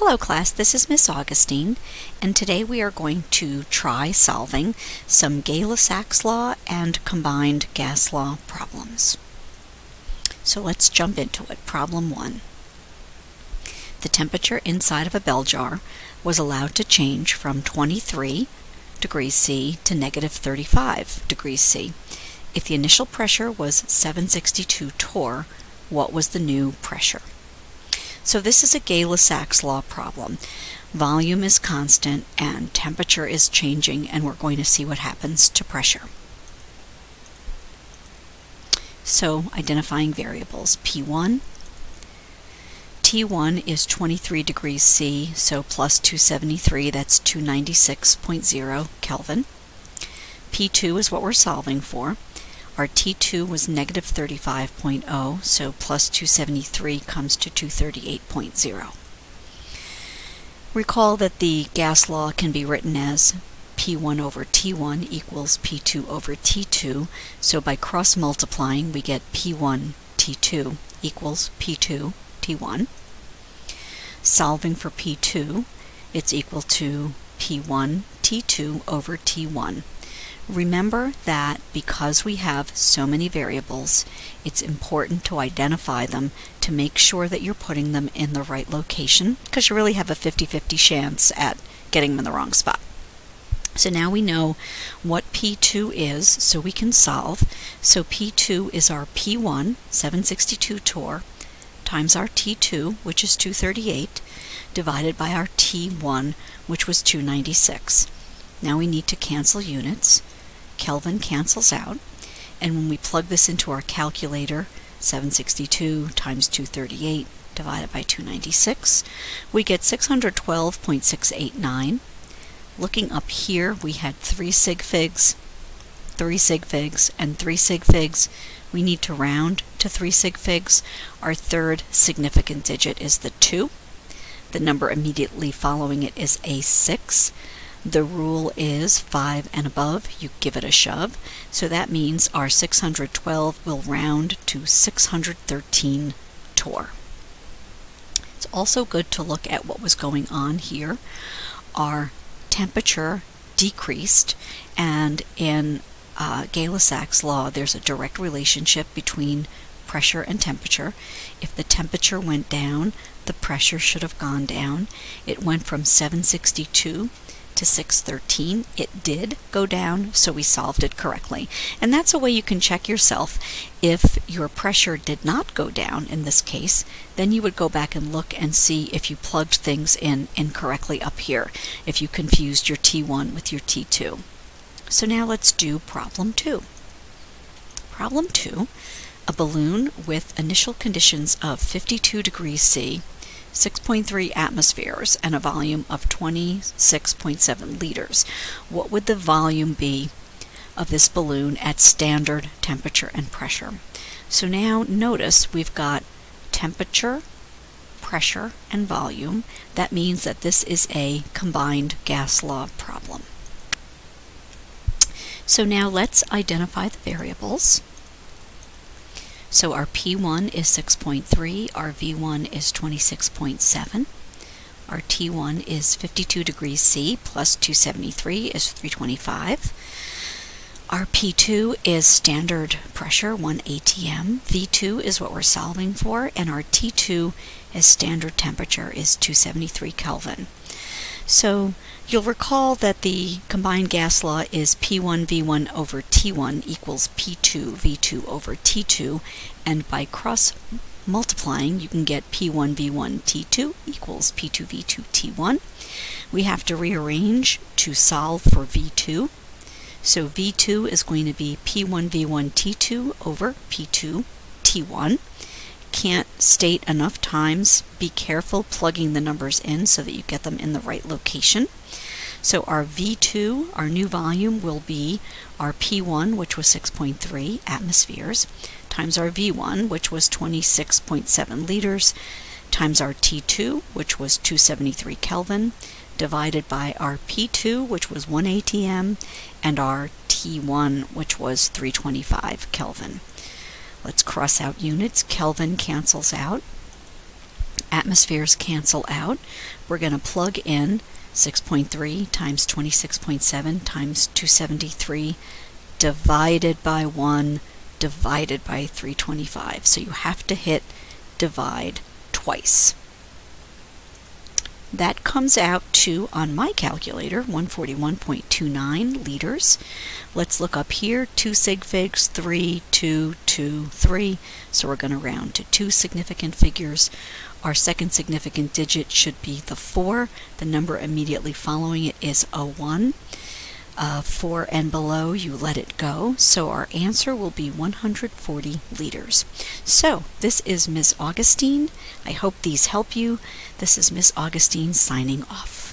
Hello class, this is Miss Agostine, and today we are going to try solving some Gay-Lussac's law and combined gas law problems. So let's jump into it. Problem 1. The temperature inside of a bell jar was allowed to change from 23 degrees C to negative 35 degrees C. If the initial pressure was 762 torr, what was the new pressure? So this is a Gay-Lussac's law problem. Volume is constant and temperature is changing and we're going to see what happens to pressure. So identifying variables. P1, T1 is 23 degrees C, so plus 273, that's 296.0 Kelvin. P2 is what we're solving for. Our T2 was negative 35.0, so plus 273 comes to 238.0. Recall that the gas law can be written as P1 over T1 equals P2 over T2, so by cross multiplying we get P1 T2 equals P2 T1. Solving for P2, it's equal to P1 T2 over T1. Remember that because we have so many variables, it's important to identify them to make sure that you're putting them in the right location because you really have a 50-50 chance at getting them in the wrong spot. So now we know what P2 is, so we can solve. So P2 is our P1, 762 torr, times our T2, which is 238, divided by our T1, which was 296. Now we need to cancel units. Kelvin cancels out. And when we plug this into our calculator, 762 times 238 divided by 296, we get 612.689. Looking up here, we had three sig figs, three sig figs, and three sig figs. We need to round to three sig figs. Our third significant digit is the 2. The number immediately following it is a 6. The rule is 5 and above, you give it a shove. So that means our 612 will round to 613 torr. It's also good to look at what was going on here. Our temperature decreased, and in uh, Gay-Lussac's law, there's a direct relationship between pressure and temperature. If the temperature went down, the pressure should have gone down. It went from 762 to 613. It did go down, so we solved it correctly. And that's a way you can check yourself. If your pressure did not go down in this case, then you would go back and look and see if you plugged things in incorrectly up here, if you confused your T1 with your T2. So now let's do problem 2. Problem 2, a balloon with initial conditions of 52 degrees C 6.3 atmospheres and a volume of 26.7 liters. What would the volume be of this balloon at standard temperature and pressure? So now notice we've got temperature, pressure, and volume. That means that this is a combined gas law problem. So now let's identify the variables. So our P1 is 6.3, our V1 is 26.7, our T1 is 52 degrees C plus 273 is 325. Our P2 is standard pressure, 1 atm. V2 is what we're solving for, and our T2 is standard temperature is 273 Kelvin. So you'll recall that the combined gas law is P1 V1 over T1 equals P2 V2 over T2, and by cross multiplying you can get P1 V1 T2 equals P2 V2 T1. We have to rearrange to solve for V2. So V2 is going to be P1 V1 T2 over P2 T1 can't state enough times, be careful plugging the numbers in so that you get them in the right location. So our V2, our new volume, will be our P1, which was 6.3 atmospheres, times our V1, which was 26.7 liters, times our T2, which was 273 Kelvin, divided by our P2, which was 1 atm, and our T1, which was 325 Kelvin. Let's cross out units. Kelvin cancels out. Atmospheres cancel out. We're going to plug in 6.3 times 26.7 times 273 divided by 1 divided by 325. So you have to hit divide twice. That comes out to, on my calculator, 141.29 liters. Let's look up here, 2 sig figs, 3, 2, 2, 3. So we're going to round to two significant figures. Our second significant digit should be the 4. The number immediately following it is a 1 uh, 4 and below, you let it go. So our answer will be 140 liters. So this is Ms. Agostine. I hope these help you. This is Miss Agostine signing off.